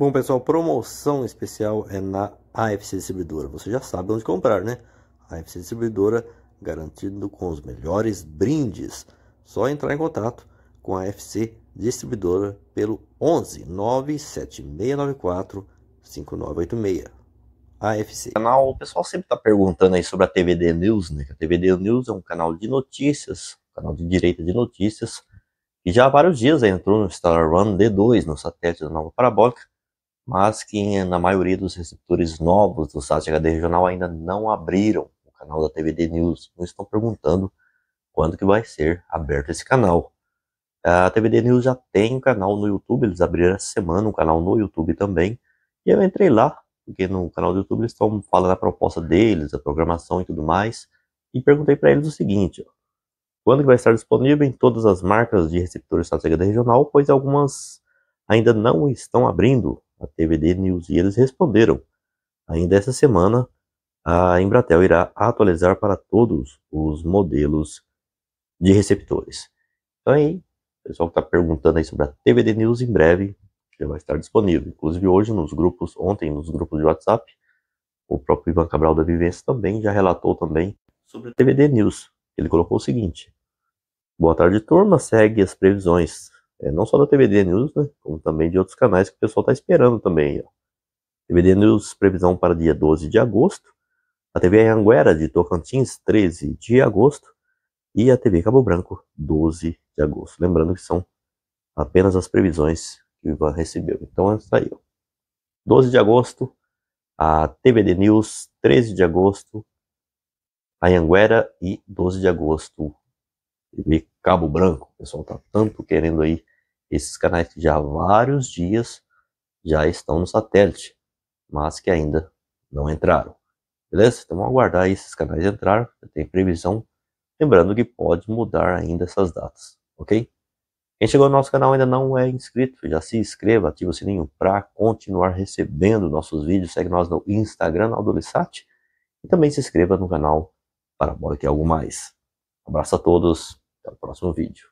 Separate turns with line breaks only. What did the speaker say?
Bom, pessoal, promoção especial é na AFC Distribuidora. Você já sabe onde comprar, né? AFC Distribuidora garantido com os melhores brindes. Só entrar em contato com a AFC Distribuidora pelo 11 97694 5986. AFC.
Canal, o pessoal sempre está perguntando aí sobre a TVD News, né? A TVD News é um canal de notícias, canal de direita de notícias, que já há vários dias entrou no Star Run D2, no satélite da nova parabólica mas que na maioria dos receptores novos do SAT HD regional ainda não abriram o canal da TVD News. Não estão perguntando quando que vai ser aberto esse canal. A TVD News já tem um canal no YouTube, eles abriram essa semana um canal no YouTube também. E eu entrei lá, porque no canal do YouTube eles estão falando a proposta deles, a programação e tudo mais. E perguntei para eles o seguinte, quando que vai estar disponível em todas as marcas de receptores SAT HD regional, pois algumas ainda não estão abrindo a TVD News, e eles responderam. Ainda essa semana, a Embratel irá atualizar para todos os modelos de receptores. Então aí, o pessoal que está perguntando aí sobre a TVD News, em breve já vai estar disponível. Inclusive hoje nos grupos, ontem nos grupos de WhatsApp, o próprio Ivan Cabral da Vivência também já relatou também sobre a TVD News. Ele colocou o seguinte: Boa tarde, turma. Segue as previsões é, não só da TVD News, né, como também de outros canais que o pessoal está esperando também. Ó. TVD News, previsão para dia 12 de agosto. A TV Anguera de Tocantins, 13 de agosto. E a TV Cabo Branco, 12 de agosto. Lembrando que são apenas as previsões que o Ivan recebeu. Então, é isso aí. Ó. 12 de agosto, a TVD News, 13 de agosto, a Anguera e 12 de agosto, TV Cabo Branco. O pessoal tá tanto querendo aí esses canais que já há vários dias já estão no satélite, mas que ainda não entraram. Beleza? Então vamos aguardar aí esses canais entrar, tem previsão. Lembrando que pode mudar ainda essas datas, ok? Quem chegou no nosso canal ainda não é inscrito, já se inscreva, ative o sininho para continuar recebendo nossos vídeos. Segue nós no Instagram, Aldolissat. E também se inscreva no canal Parabólica e Algo Mais. Um abraço a todos, até o próximo vídeo.